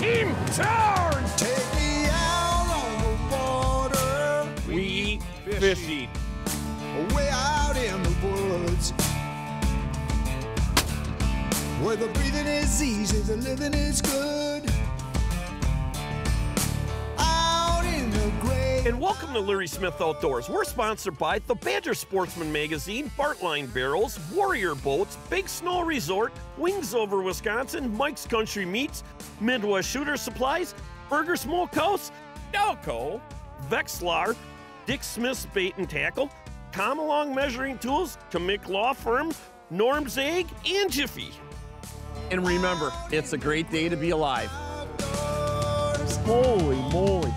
team turn! Take me out on the water, We eat fishy. way out in the woods. Where the breathing is easy, the living is good. And welcome to Larry Smith Outdoors. We're sponsored by the Badger Sportsman Magazine, Bartline Barrels, Warrior Boats, Big Snow Resort, Wings Over Wisconsin, Mike's Country Meats, Midwest Shooter Supplies, Burger Smokehouse, Dalco, Vexilar, Dick Smith's Bait and Tackle, Come Along Measuring Tools, Kamick Law Firm, Norm's Egg, and Jiffy. And remember, it's a great day to be alive. Holy moly.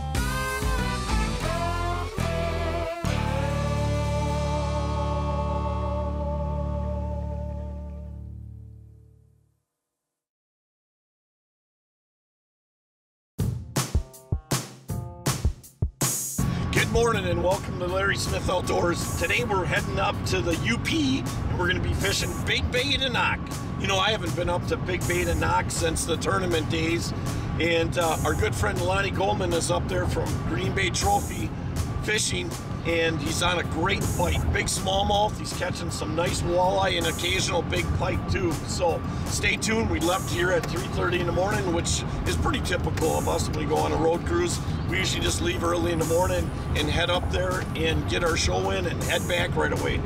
Morning and welcome to Larry Smith Outdoors. Today we're heading up to the UP and we're going to be fishing Big Bay De Noc. You know, I haven't been up to Big Bay De Noc since the tournament days, and uh, our good friend Lonney Goman is up there from Green Bay Trophy fishing, and he's on a great bite. Big smallmouth. He's catching some nice walleye and occasional big pike too. So stay tuned. We left here at 3:30 in the morning, which is pretty typical of us when we go on a road cruise. We usually just leave early in the morning and head up there and get our show in and head back right away.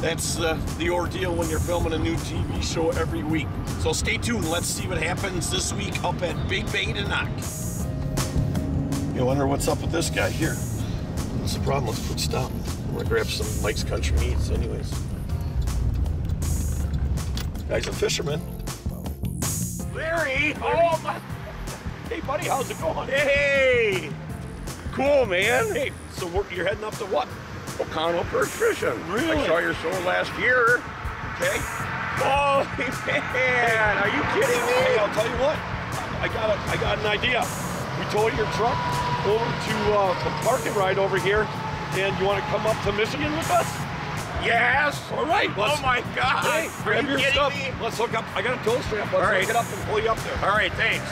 That's uh, the ordeal when you're filming a new TV show every week. So stay tuned. Let's see what happens this week up at Big Bay De Noc. You wonder what's up with this guy here. What's the problem? Let's put stop. I'm gonna grab some Mike's Country Meats, anyways. Guy's a fisherman. Larry! Oh my! Hey, buddy, how's it going? Hey! Cool, man. Hey, so we're, you're heading up to what? Oconto Perch Fishing. Really? I saw your show last year. Okay. Holy man, are you kidding me? Hey? I'll tell you what. I got a, I got an idea. We tow your truck over to uh, the parking ride over here, and you want to come up to Michigan with us? Yes. All right. Let's, Oh my God. Hey, are grab you your kidding stuff. me? Let's hook up. I got a tow strap. Let's All right. hook it up and pull you up there. All right, thanks.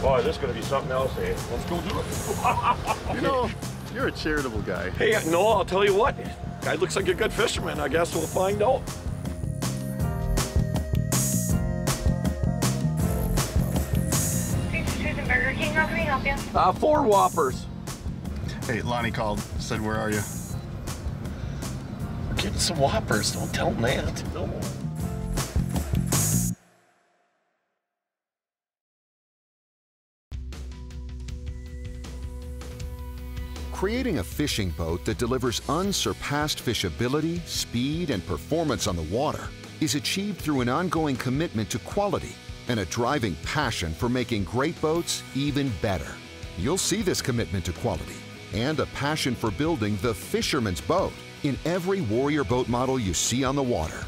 Boy, this is going to be something else, eh? Let's go do it. You know, you're a charitable guy. Hey, no, I'll tell you what. Guy looks like a good fisherman. I guess we'll find out. Uh, four Whoppers. Hey, Lonney called, said, Where are you? We're getting some whoppers. Don't tell him that. No. Creating a fishing boat that delivers unsurpassed fishability, speed, and performance on the water is achieved through an ongoing commitment to quality and a driving passion for making great boats even better. You'll see this commitment to quality and a passion for building the fisherman's boat in every Warrior boat model you see on the water.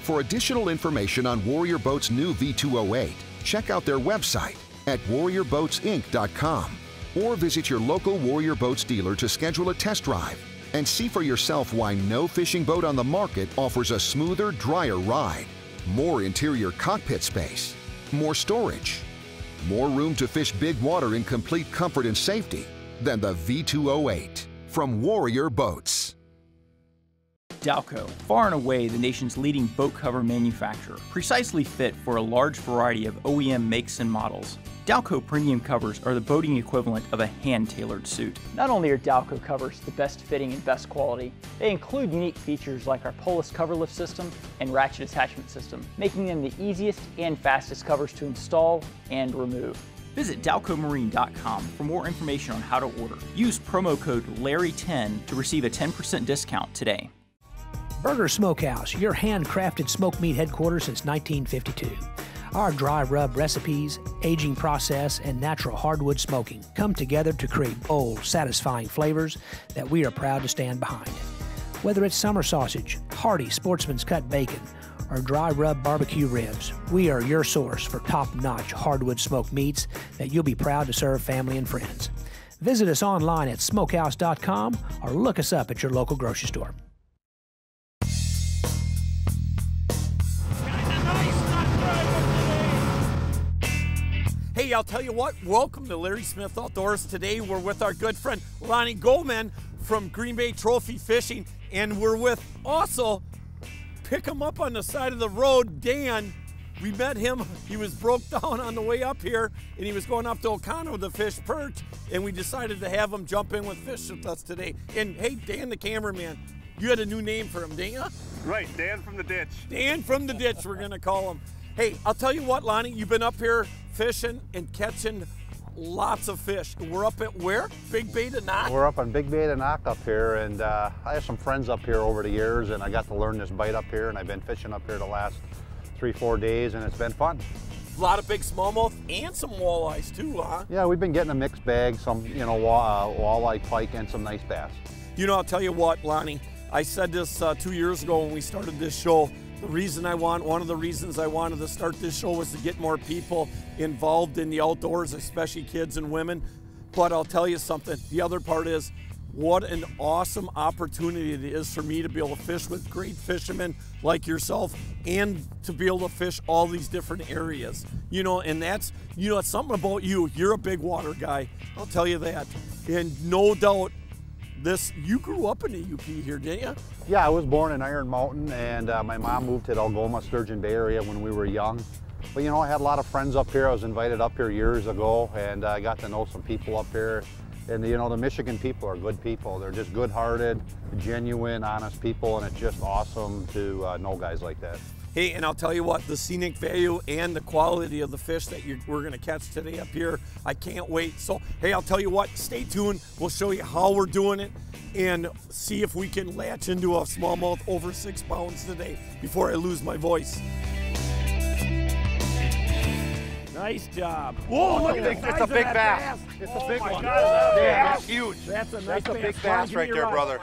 For additional information on Warrior Boats' new V208, check out their website at warriorboatsinc.com or visit your local Warrior Boats dealer to schedule a test drive and see for yourself why no fishing boat on the market offers a smoother, drier ride, more interior cockpit space, more storage, more room to fish big water in complete comfort and safety than the V208 from Warrior Boats. Dalco, far and away the nation's leading boat cover manufacturer, precisely fit for a large variety of OEM makes and models. Dalco premium covers are the boating equivalent of a hand-tailored suit. Not only are Dalco covers the best fitting and best quality, they include unique features like our Polis cover lift system and ratchet attachment system, making them the easiest and fastest covers to install and remove. Visit DalcoMarine.com for more information on how to order. Use promo code LARRY10 to receive a 10% discount today. Burger Smokehouse, your handcrafted smoked meat headquarters since 1952. Our dry rub recipes, aging process, and natural hardwood smoking come together to create bold, satisfying flavors that we are proud to stand behind. Whether it's summer sausage, hearty sportsman's cut bacon, or dry rub barbecue ribs, we are your source for top notch hardwood smoked meats that you'll be proud to serve family and friends. Visit us online at smokehouse.com or look us up at your local grocery store. Hey, I'll tell you what, welcome to Larry Smith Outdoors. Today we're with our good friend Lonney Goman from Green Bay Trophy Fishing, and we're with also pick him up on the side of the road, Dan. We met him, he was broke down on the way up here, and he was going up to Oconto to fish perch, and we decided to have him jump in with fish with us today. And hey, Dan the cameraman, you had a new name for him, didn't you? Right, Dan from the ditch. Dan from the ditch, we're gonna call him. Hey, I'll tell you what, Lonney, you've been up here fishing and catching lots of fish. We're up at where? Big Bay De Noc? We're up on Big Bay De Noc up here, and uh, I have some friends up here over the years, and I got to learn this bite up here, and I've been fishing up here the last three, four days, and it's been fun. A lot of big smallmouth and some walleyes too, huh? Yeah, we've been getting a mixed bag, some, you know, uh, walleye, pike, and some nice bass. You know, I'll tell you what, Lonney, I said this uh, two years ago when we started this show. The reason I want, one of the reasons I wanted to start this show was to get more people involved in the outdoors, especially kids and women. But I'll tell you something, the other part is what an awesome opportunity it is for me to be able to fish with great fishermen like yourself and to be able to fish all these different areas. You know, and that's, you know, it's something about you. You're a big water guy, I'll tell you that. And no doubt, this, you grew up in the UP here, didn't you? Yeah, I was born in Iron Mountain, and uh, my mom moved to the Algoma, Sturgeon Bay area when we were young. But you know, I had a lot of friends up here. I was invited up here years ago, and I got to know some people up here. And you know, the Michigan people are good people. They're just good-hearted, genuine, honest people, and it's just awesome to uh, know guys like that. Hey, and I'll tell you what, the scenic value and the quality of the fish that you're, we're gonna catch today up here, I can't wait. So, hey, I'll tell you what, stay tuned. We'll show you how we're doing it and see if we can latch into a smallmouth over six pounds today before I lose my voice. Nice job. Whoa, look at this. It's a big that bass. It's Oh a big one. God, Yeah, that's huge. That's a nice That's a bass. big bass give me right your there,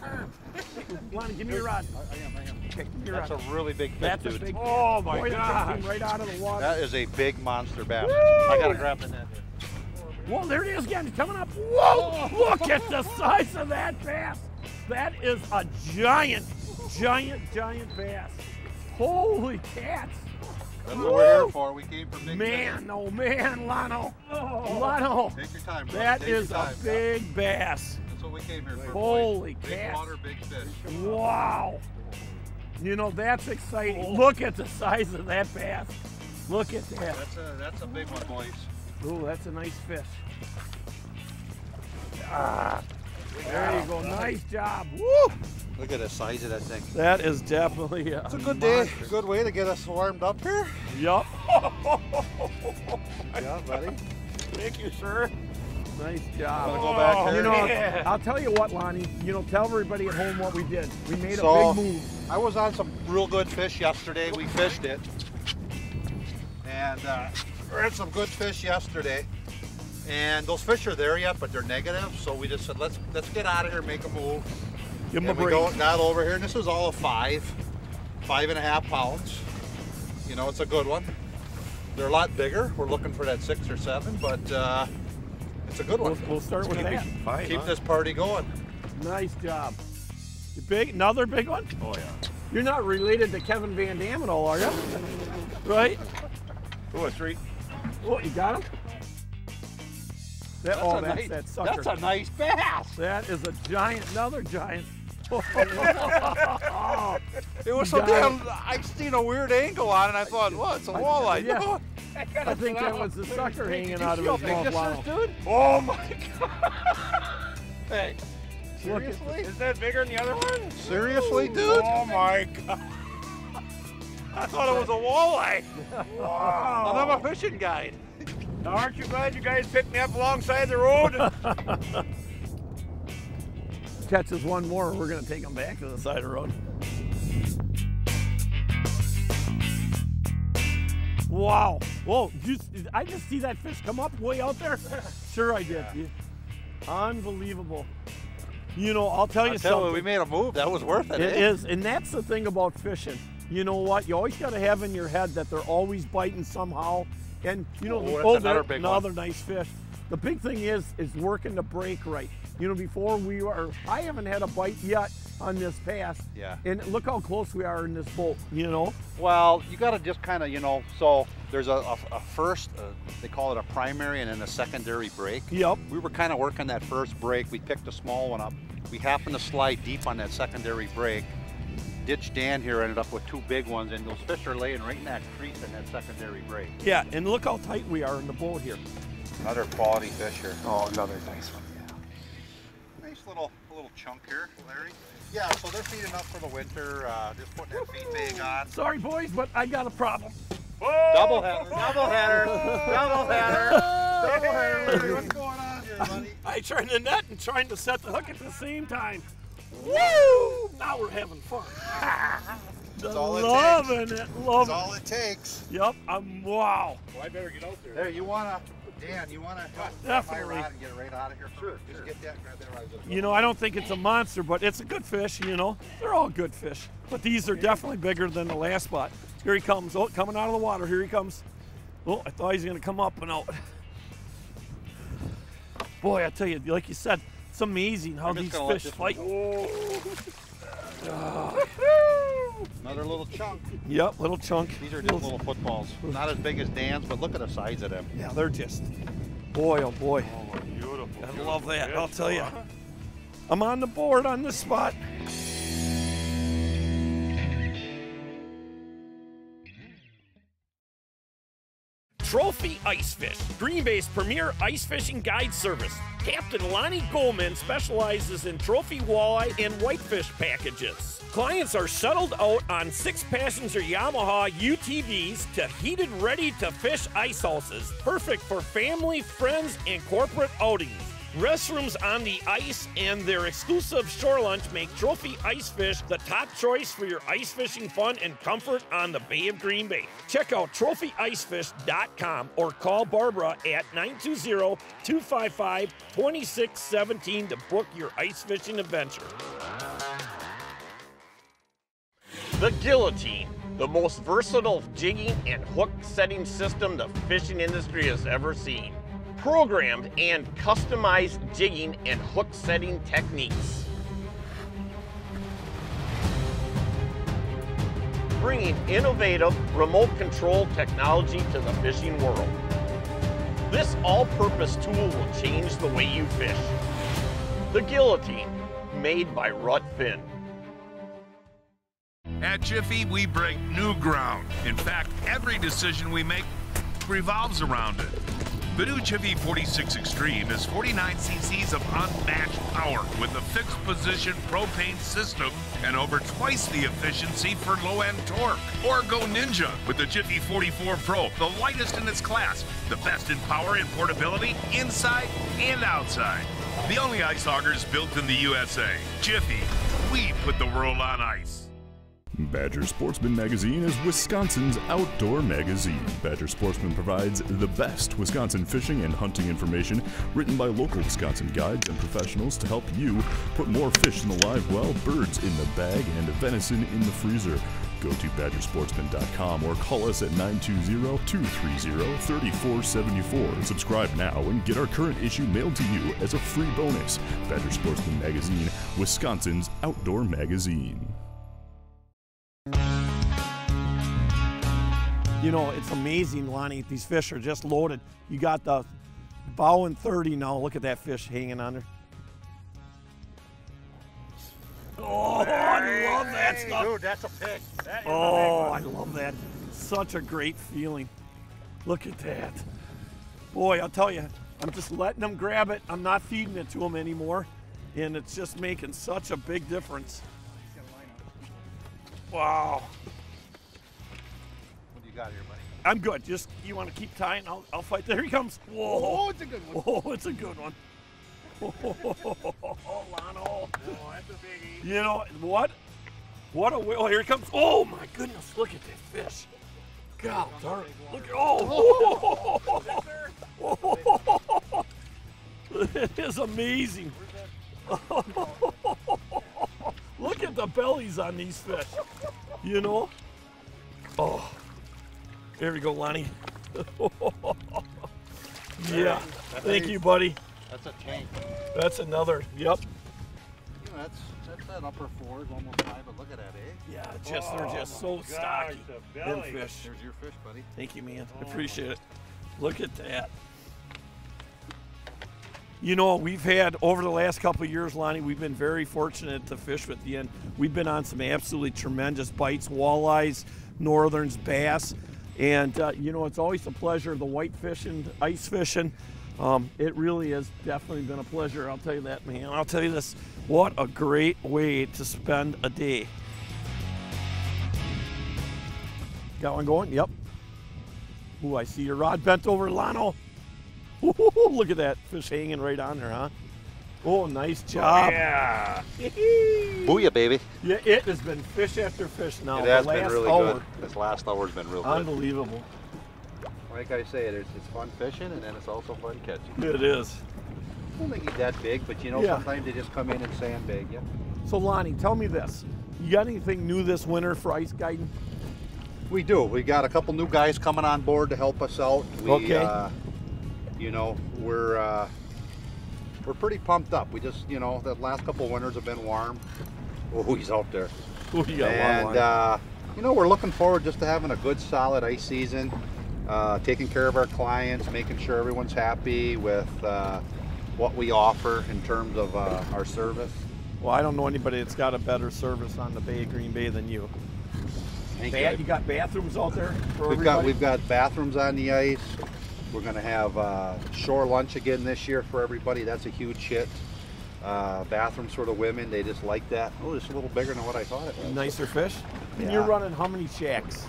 rod. brother. Lonney, give me your rod. I am, I am. Okay, give me your That's a really big fish, That's a dude. big Oh my Boy, that God. right out of the water. That is a big monster bass. I gotta grab the net here. Whoa, there it is again, it's coming up. Whoa, look at the size of that bass. That is a giant, giant, giant bass. Holy cats. That's what we're here for. We came for big Man, oh man, Lano. Lano. fish. Take your time, brother. That Take is your a time. big bass. That's what we came here for. Holy cow. Big water, big fish. Wow. You know, that's exciting. Look at the size of that bass. Look at that. That's a that's a big one, boys. Ooh, that's a nice fish. Ah, there you go. Nice job. Woo! Look at the size of that thing. That is definitely a, It's a good day, good way to get us warmed up here. Yup. Yeah, buddy. Thank you, sir. Nice job. Wanna go back there? You know, Yeah. I'll tell you what, Lonney. You know, tell everybody at home what we did. We made So- a big move. I was on some real good fish yesterday. We fished it, and uh, we had some good fish yesterday. And those fish are there yet, but they're negative. So we just said, let's let's get out of here, make a move. Give him and a we break. go got over here, and this was all a five, five and a half pounds. You know, it's a good one. They're a lot bigger. We're looking for that six or seven, but uh, it's a good We'll, one. we'll start with that. Keep this party going. Nice job. You big, another big one? Oh yeah. You're not related to Kevin Van Dam at all, are you? Right? Oh, a three. Oh, you got him? That, oh, a that's nice, that sucker. That's a nice bass. That is a giant, another giant. It was so damn. I seen a weird angle on it. and I thought, well, it's a walleye. Yeah. I think that was the sucker hanging out of his mouth. Lionel. dude? Oh my God. Hey, Look seriously? Is that bigger than the other one? Seriously, dude? Oh my God. I thought it was a walleye. Wow. I'm a fishing guide. Aren't you glad you guys picked me up alongside the road? Catches one more, we're gonna take him back to the side of the road. Wow. Whoa, you, I just see that fish come up way out there. Sure I did. Yeah. Unbelievable. You know, I'll tell you I tell something. you, we made a move. That was worth it. It eh? is, and that's the thing about fishing. You know what? You always got to have in your head that they're always biting somehow. And you know, Oh, oh, another there- big one. another nice fish. The big thing is is working the break right. You know, before we were, I haven't had a bite yet on this pass. Yeah. And look how close we are in this boat. You know. Well, you got to just kind of, you know, so there's a, a, a first, uh, they call it a primary and then a secondary break. Yep. We were kind of working that first break. We picked a small one up. We happened to slide deep on that secondary break. Ditch Dan here ended up with two big ones, and those fish are laying right in that crease in that secondary break. Yeah, and look how tight we are in the boat here. Another quality fish here. Oh, another nice one. Yeah. Nice little little chunk here, Larry. Yeah, so they're feeding up for the winter. Uh, just putting that feed bag on. Sorry, boys, but I got a problem. Double header, double header, double header, double header. Larry, what's going on here, buddy? I turned the net and trying to set the hook at the same time. Woo! Now we're having fun. That's all it Loving takes. it, loving That's all it takes. Yep, I'm wow. Well, I better get out there. There, you wanna, Dan, you wanna help Definitely. my rod and get it right out of here? Sure. Just get that, grab that rod. You know, I don't think it's a monster, but it's a good fish, you know. They're all good fish. But these are definitely bigger than the last spot. Here he comes. Oh, coming out of the water. Here he comes. Oh, I thought he was going to come up and out. Boy, I tell you, like you said, it's amazing how these fish fight. Another little chunk. Yep, little chunk. These are just little footballs. Not as big as Dan's, but look at the size of them. Yeah, they're just, boy, oh boy. Oh, beautiful. I love that, I'll tell you. I'm on the board on this spot. Trophy Ice Fish, Green Bay's premier ice fishing guide service. Captain Lonney Goman specializes in trophy walleye and whitefish packages. Clients are shuttled out on six passenger Yamaha UTVs to heated, ready to fish ice houses, perfect for family, friends, and corporate outings. Restrooms on the ice and their exclusive shore lunch make Trophy Ice Fish the top choice for your ice fishing fun and comfort on the Bay of Green Bay. Check out trophyicefish.com or call Barbara at 920-255-2617 to book your ice fishing adventure. The Guillotine, the most versatile jigging and hook setting system the fishing industry has ever seen. Programmed and customized jigging and hook setting techniques. Bringing innovative remote control technology to the fishing world. This all-purpose tool will change the way you fish. The Guillotine, made by Rut Fin. At Jiffy, we break new ground. In fact, every decision we make revolves around it. The new Jiffy 46 Extreme is 49 cc's of unmatched power with a fixed position propane system and over twice the efficiency for low end torque. Or go Ninja with the Jiffy 44 Pro, the lightest in its class, the best in power and portability inside and outside. The only ice augers built in the USA. Jiffy, we put the world on ice. Badger Sportsman Magazine is Wisconsin's outdoor magazine. Badger Sportsman provides the best Wisconsin fishing and hunting information written by local Wisconsin guides and professionals to help you put more fish in the live well, birds in the bag, and venison in the freezer. Go to badgersportsman.com or call us at 920-230-3474. Subscribe now and get our current issue mailed to you as a free bonus. Badger Sportsman Magazine, Wisconsin's outdoor magazine. You know, it's amazing, Lonney. These fish are just loaded. You got the bow and 30 now. Look at that fish hanging on there. Oh, I love that stuff. Dude, that's a pig. That a Oh, big I love that. Such a great feeling. Look at that. Boy, I'll tell you, I'm just letting them grab it. I'm not feeding it to them anymore. And it's just making such a big difference. Wow. What do you got here, buddy? I'm good. Just, you want to keep tying? I'll, I'll fight. There he comes. Whoa. Oh, it's a good one. Oh, it's a good one. Oh, Lano. Oh, that's a biggie. You know what? What a whale! Here he comes! Oh my goodness! Look at that fish! God darn! it. Look at oh! oh. It is amazing. Look at the bellies on these fish. You know? Oh, there we go, Lonney. yeah. Thank you, buddy. That's a tank. That's another. Yep. You know, that's that's that upper fours, almost five. But look at that, eh? Yeah, just they're just so stocky. Them fish. There's your fish, buddy. Thank you, man. I appreciate it. Look at that. You know, we've had over the last couple of years, Lonney, we've been very fortunate to fish with you, and we've been on some absolutely tremendous bites, walleyes, northerns, bass, and uh, you know, it's always a pleasure. The white fishing, ice fishing, um, it really has definitely been a pleasure. I'll tell you that, man. I'll tell you this: what a great way to spend a day. Got one going? Yep. Ooh, I see your rod bent over, Lano. Ooh, look at that fish hanging right on there, huh? Oh, nice job. yeah. Booyah, baby. Yeah, it has been fish after fish now. it has last been really hour. good. This last hour's been real good. Unbelievable. Like I say, it's, it's fun fishing, and then it's also fun catching. It is. I don't think he's that big, but you know, Yeah. sometimes they just come in and sandbag you. So, Lonney, tell me this. You got anything new this winter for ice guiding? We do. We got a couple new guys coming on board to help us out. We, Okay. Uh, you know, we're uh, we're pretty pumped up. We just, you know, the last couple of winters have been warm. Oh, he's out there. Ooh, you got and line. uh, you know, we're looking forward just to having a good, solid ice season. Uh, taking care of our clients, making sure everyone's happy with uh, what we offer in terms of uh, our service. Well, I don't know anybody that's got a better service on the Bay of Green Bay than you. Thank Ba- you. you got bathrooms out there for We've got we've got bathrooms on the ice. We're gonna have uh, shore lunch again this year for everybody. That's a huge hit. Uh, bathrooms for the women, they just like that. Oh, it's a little bigger than what I thought it was. nicer fish. And you're running how many shacks?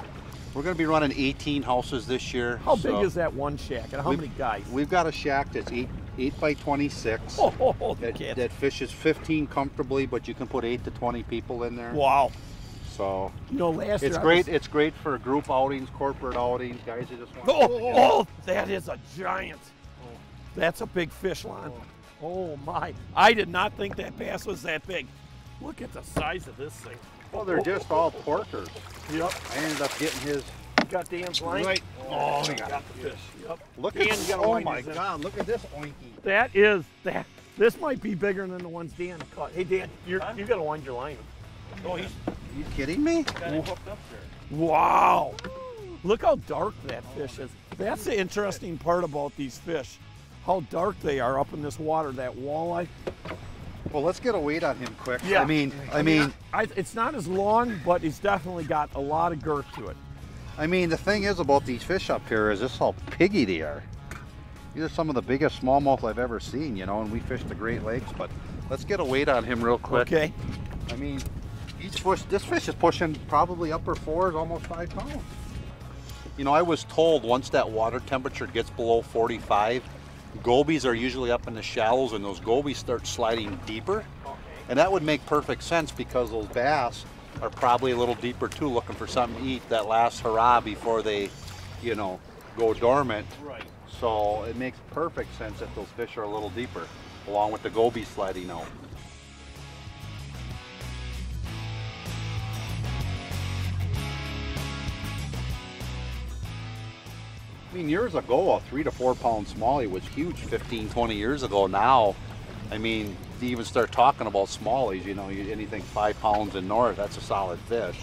We're gonna be running 18 houses this year. How big is that one shack, and how many guys? We've got a shack that's eight eight by 26. Oh, that, kid. that fishes 15 comfortably, but you can put eight to 20 people in there. Wow. So You know, last it's year great. was- It's great for group outings, corporate outings, guys who just want. Oh, oh, that is a giant. That's a big fish line. Oh my! I did not think that bass was that big. Look at the size of this thing. Well, they're just oh, oh, all oh. porkers. Yep. I ended up getting his. You got Dan's line. Right. Oh, he got the fish. Yep. Look Dan, at you gotta oh my god! Look at this oinky. That is that. This might be bigger than the ones Dan caught. Hey Dan, you're, you got to wind your line. Oh, he's. you kidding me? Wow! Look how dark that fish is. That's the interesting part about these fish. How dark they are up in this water. That walleye. Well, let's get a weight on him quick. Yeah. I mean, I mean, I, it's not as long, but it's definitely got a lot of girth to it. I mean, the thing is about these fish up here is this how piggy they are. These are some of the biggest smallmouth I've ever seen, you know, and we fish the Great Lakes. But let's get a weight on him real quick. Okay. I mean, each fish, this fish is pushing probably upper fours, almost five pounds. You know, I was told once that water temperature gets below 45, gobies are usually up in the shallows and those gobies start sliding deeper. And that would make perfect sense because those bass are probably a little deeper too, looking for something to eat that last hurrah before they, you know, go dormant. Right. So it makes perfect sense that those fish are a little deeper, along with the gobies sliding out. I mean, years ago, a three to four pound smallie was huge 15, 20 years ago. Now, I mean, to even start talking about smallies, you know, anything five pounds and north, that's a solid fish.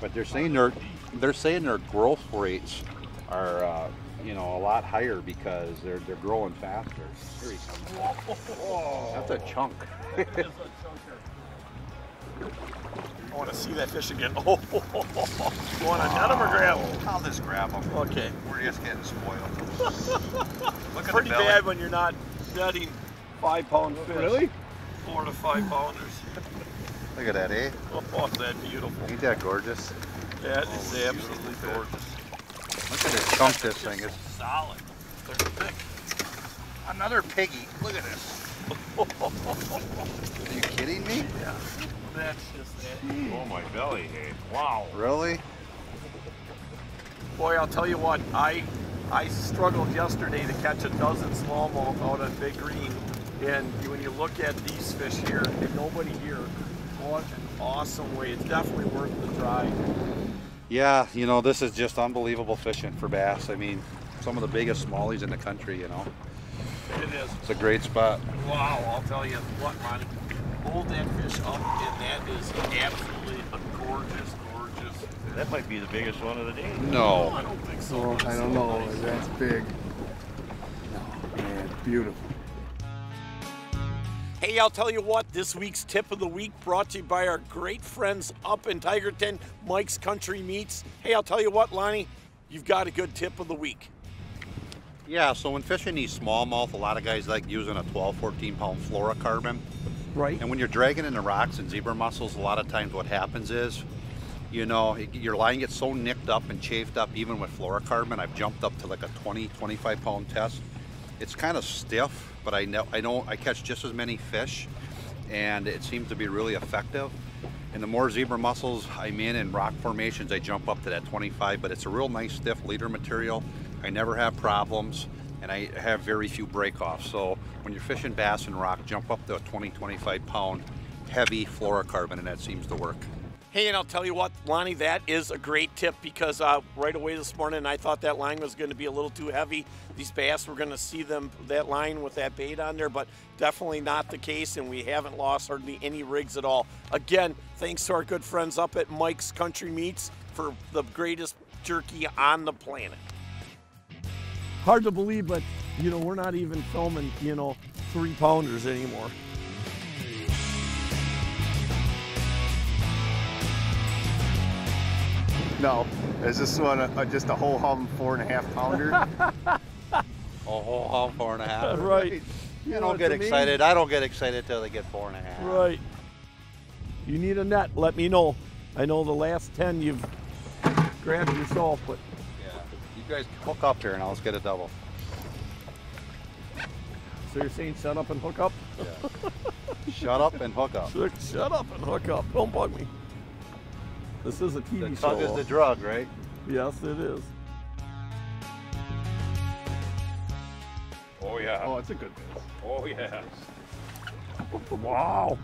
But they're saying their, they're saying their growth rates are, uh, you know, a lot higher because they're they're growing faster. Here he comes. That's a chunk. want to see that fish again. Oh, you want to net him or grab him? I'll just grab him. Okay. We're just getting spoiled. Look at Pretty the belly. bad when you're not netting five pound fish. Really? Four to five pounders. Look at that, eh? Oh, is that beautiful? Ain't that gorgeous? That is absolutely gorgeous. Look at the chunk this thing is. Solid. They're thick. Another piggy. Look at this. Are you kidding me? Yeah. That's just that. Oh my belly, hey. Wow. Really? Boy, I'll tell you what, I I struggled yesterday to catch a dozen smallmouth out on Big Green. And when you look at these fish here, and nobody here, what an awesome way. It's definitely worth the drive. Yeah, you know, this is just unbelievable fishing for bass. I mean, some of the biggest smallies in the country, you know. It is. It's a great spot. Wow, I'll tell you what, Ronnie. Hold that fish up, and that is absolutely a gorgeous, gorgeous. That might be the biggest one of the day. No. I don't think so. Oh, I don't know. That's big. No, man, beautiful. Hey, I'll tell you what, this week's tip of the week brought to you by our great friends up in Tigerton, Mike's Country Meats. Hey, I'll tell you what, Lonney, you've got a good tip of the week. Yeah, so when fishing these smallmouth, a lot of guys like using a 12, 14 pound fluorocarbon. Right. And when you're dragging in the rocks and zebra mussels, a lot of times what happens is, you know, your line gets so nicked up and chafed up, even with fluorocarbon. I've jumped up to like a 20, 25 pound test. It's kind of stiff, but I know I don't I catch just as many fish, and it seems to be really effective. And the more zebra mussels I'm in in rock formations, I jump up to that 25. But it's a real nice stiff leader material. I never have problems, and I have very few breakoffs. So when you're fishing bass and rock, jump up a 20, 25 pound heavy fluorocarbon, and that seems to work. Hey, and I'll tell you what, Lonney, that is a great tip because uh, right away this morning I thought that line was going to be a little too heavy. These bass were going to see them that line with that bait on there, but definitely not the case, and we haven't lost hardly any rigs at all. Again, thanks to our good friends up at Mike's Country Meats for the greatest jerky on the planet. Hard to believe, but you know we're not even filming, you know, three pounders anymore. No, is this one a, a- just a whole hum four and a half pounder? A whole hog four and a half. Right. You You don't get I mean? excited. I don't get excited till they get four and a half. Right. You need a net, let me know. I know the last 10 you've grabbed yourself, but Yeah. You guys hook up here and I'll just get a double. so you're saying shut up and hook up? Shut up and hook up. Shut shut up and hook up. Don't bug me. This is a TV The show. tug is the drug, right? yes, it is. Oh yeah. oh, it's a good bit. Oh yeah. Wow.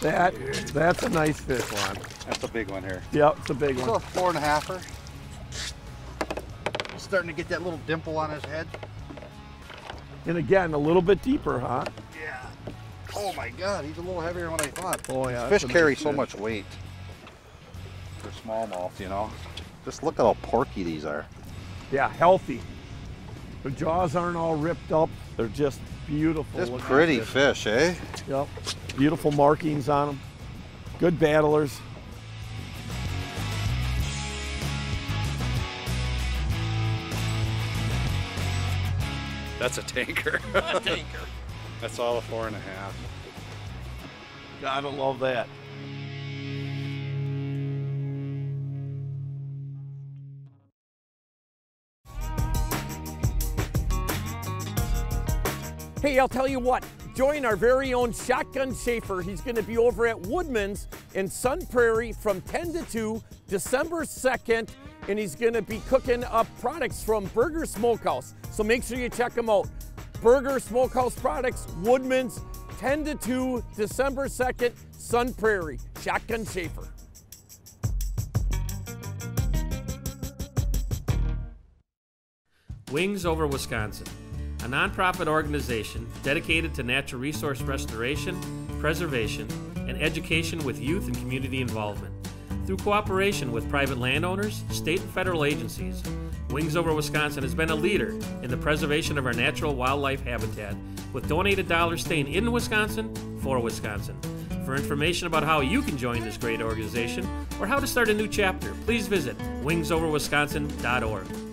That that's a nice fish, Lon. That's a big one here. Yep, it's a big So a one. four and a halfer. Starting to get that little dimple on his head. And again, a little bit deeper, huh? Yeah. Oh my God, he's a little heavier than what I thought. Oh yeah. Fish carry so much weight for smallmouth, you know. Just look at how porky these are. Yeah, healthy. The jaws aren't all ripped up. They're just beautiful. Just pretty fish. fish, eh? Yep. Beautiful markings on them. Good battlers. That's a tanker. A tanker. That's all a four and a half. Gotta love that. Hey, I'll tell you what, join our very own Shotgun Schaefer. He's going to be over at Woodman's in Sun Prairie from 10 to 2, December 2nd, and he's going to be cooking up products from Burger Smokehouse. So make sure you check him out. Burger Smokehouse Products, Woodman's, 10 to 2, December 2nd, Sun Prairie. Shotgun Schaefer. Wings Over Wisconsin, a nonprofit organization dedicated to natural resource restoration, preservation, and education with youth and community involvement. Through cooperation with private landowners, state and federal agencies, Wings Over Wisconsin has been a leader in the preservation of our natural wildlife habitat, with donated dollars staying in Wisconsin for Wisconsin. For information about how you can join this great organization or how to start a new chapter, please visit wingsoverwisconsin.org.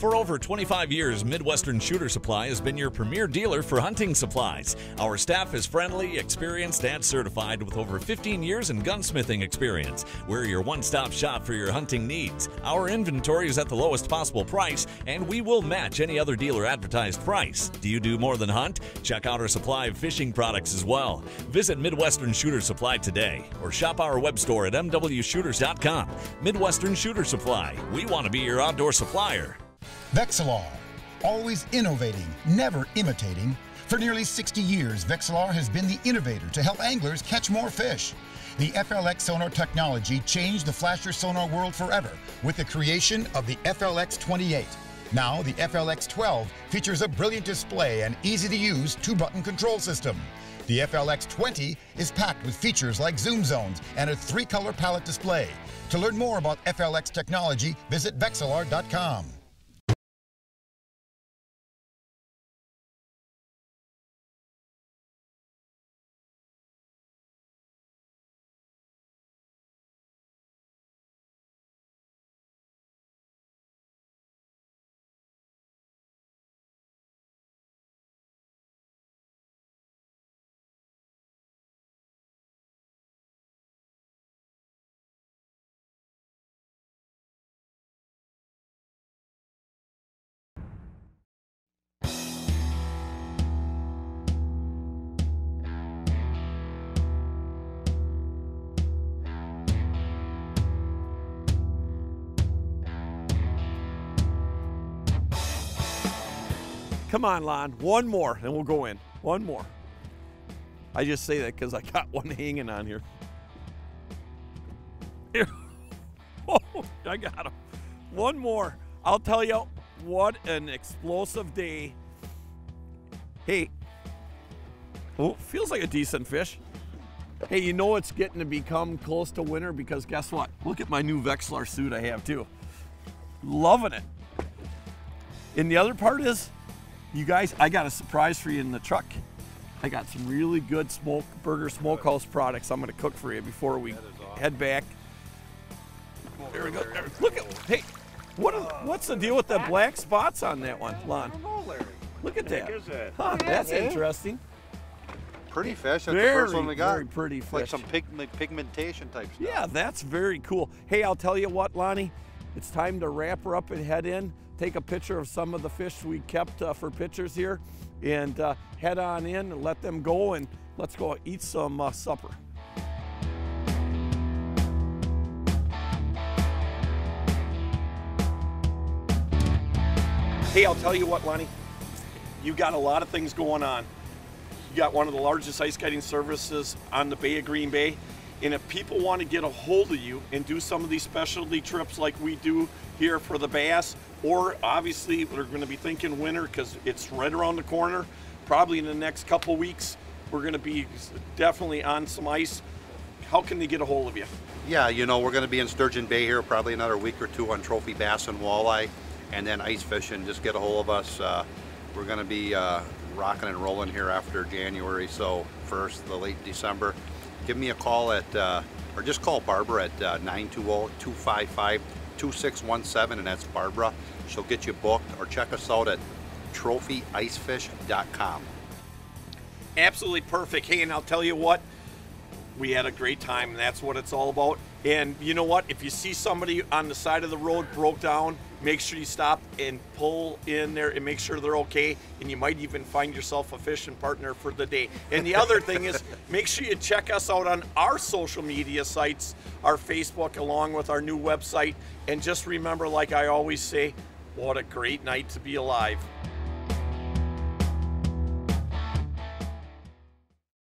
For over 25 years, Midwestern Shooter Supply has been your premier dealer for hunting supplies. Our staff is friendly, experienced, and certified with over 15 years in gunsmithing experience. We're your one stop shop for your hunting needs. Our inventory is at the lowest possible price, and we will match any other dealer advertised price. Do you do more than hunt? Check out our supply of fishing products as well. Visit Midwestern Shooter Supply today or shop our web store at mwshooters.com. Midwestern Shooter Supply. We want to be your outdoor supplier. Vexilar, always innovating, never imitating. For nearly 60 years, Vexilar has been the innovator to help anglers catch more fish. The FLX sonar technology changed the flasher sonar world forever with the creation of the FLX 28. Now, the FLX 12 features a brilliant display and easy to use two button control system. The FLX 20 is packed with features like zoom zones and a three color palette display. To learn more about FLX technology, visit Vexilar.com. Come on, Lon. One more, and we'll go in. One more. I just say that because I got one hanging on here. Here. Oh, I got him. One more. I'll tell you what an explosive day. Hey. Oh, feels like a decent fish. Hey, you know it's getting to become close to winter because guess what? Look at my new Vexilar suit I have too. Loving it. And the other part is, you guys, I got a surprise for you in the truck. I got some really good smoke burger smokehouse products I'm going to cook for you before we head back. There we go. There- Look at hey, what are, what's the deal with the black spots on that one, Lon? Look at that? Huh, that's interesting. Pretty fish. That's the first one we got. very pretty fish. Like fish. some pigment, pigmentation type stuff. Yeah, that's very cool. Hey, I'll tell you what, Lonney, it's time to wrap her up and head in. Take a picture of some of the fish we kept uh, for pictures here, and uh, head on in and let them go, and let's go eat some uh, supper. Hey, I'll tell you what, Lonney, you got a lot of things going on. You got one of the largest ice skating services on the Bay of Green Bay. And if people want to get a hold of you and do some of these specialty trips like we do here for the bass, or obviously we're going to be thinking winter because it's right around the corner. Probably in the next couple weeks, we're going to be definitely on some ice. How can they get a hold of you? Yeah, you know, we're going to be in Sturgeon Bay here probably another week or two on trophy bass and walleye and then ice fishing. Just get a hold of us. Uh, we're going to be uh, rocking and rolling here after January, so first, the late December. Give me a call at, uh, or just call Barbara at uh, 920 255 2617, and that's Barbara. She'll get you booked or check us out at trophyicefish.com. Absolutely perfect. Hey, and I'll tell you what, we had a great time, and that's what it's all about. And you know what? If you see somebody on the side of the road broke down, make sure you stop and pull in there and make sure they're okay. And you might even find yourself a fishing partner for the day. And the other thing is, make sure you check us out on our social media sites, our Facebook, along with our new website. And just remember, like I always say, what a great night to be alive.